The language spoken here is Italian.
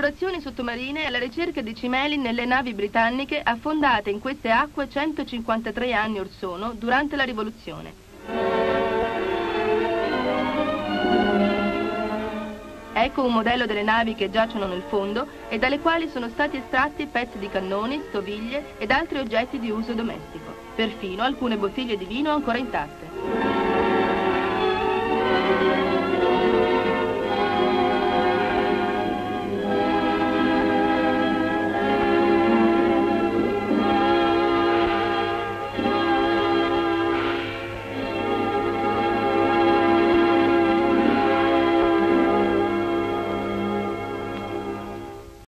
Esplorazioni sottomarine alla ricerca di cimeli nelle navi britanniche affondate in queste acque 153 anni or sono durante la rivoluzione. Ecco un modello delle navi che giacciono nel fondo e dalle quali sono stati estratti pezzi di cannoni, stoviglie ed altri oggetti di uso domestico, perfino alcune bottiglie di vino ancora intatte.